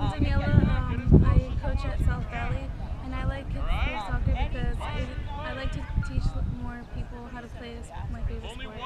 I'm Daniela. Um, I coach at South Valley, and I like kids soccer because it, I like to teach more people how to play my favorite sport.